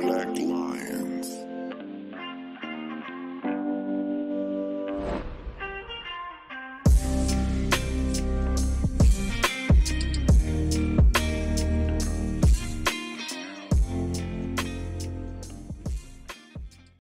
Black Lions.